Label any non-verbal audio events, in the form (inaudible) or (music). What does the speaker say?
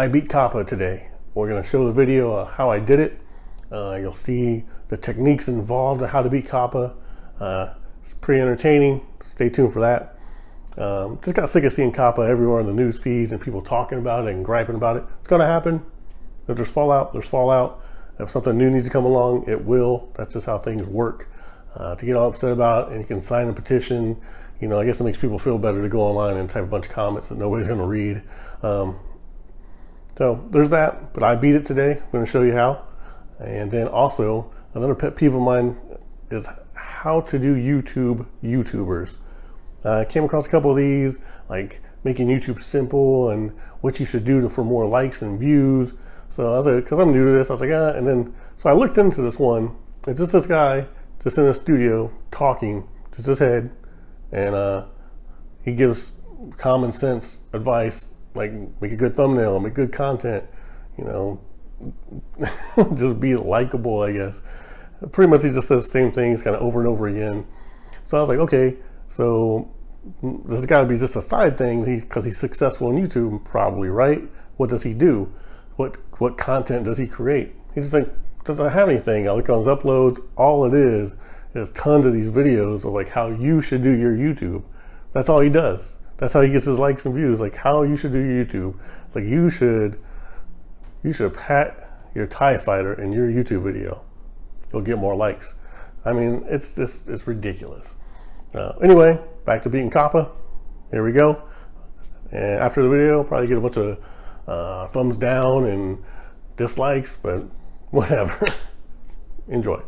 I beat COPPA today. We're going to show the video of how I did it. Uh, you'll see the techniques involved in how to beat COPPA. Uh, it's pretty entertaining. Stay tuned for that. Um, just got sick of seeing COPPA everywhere in the news feeds and people talking about it and griping about it. It's going to happen. If there's fallout, there's fallout. If something new needs to come along, it will. That's just how things work. Uh, to get all upset about, and you can sign a petition. You know, I guess it makes people feel better to go online and type a bunch of comments that nobody's going to read. Um, so there's that, but I beat it today. I'm going to show you how. And then also, another pet peeve of mine is how to do YouTube YouTubers. Uh, I came across a couple of these, like making YouTube simple and what you should do to, for more likes and views. So I was like, because I'm new to this, I was like, ah, and then, so I looked into this one. It's just this guy just in a studio talking, just his head, and uh, he gives common sense advice like make a good thumbnail, make good content, you know, (laughs) just be likable, I guess. Pretty much he just says the same things kind of over and over again. So I was like, okay, so this has got to be just a side thing because he's successful on YouTube, probably, right? What does he do? What what content does he create? He just like doesn't have anything. I look on his uploads. All it is is tons of these videos of like how you should do your YouTube. That's all he does. That's how he gets his likes and views. Like how you should do YouTube. Like you should, you should pat your Tie Fighter in your YouTube video. You'll get more likes. I mean, it's just it's ridiculous. Uh, anyway, back to beating COPPA. Here we go. And after the video, probably get a bunch of uh, thumbs down and dislikes, but (laughs) whatever. Enjoy.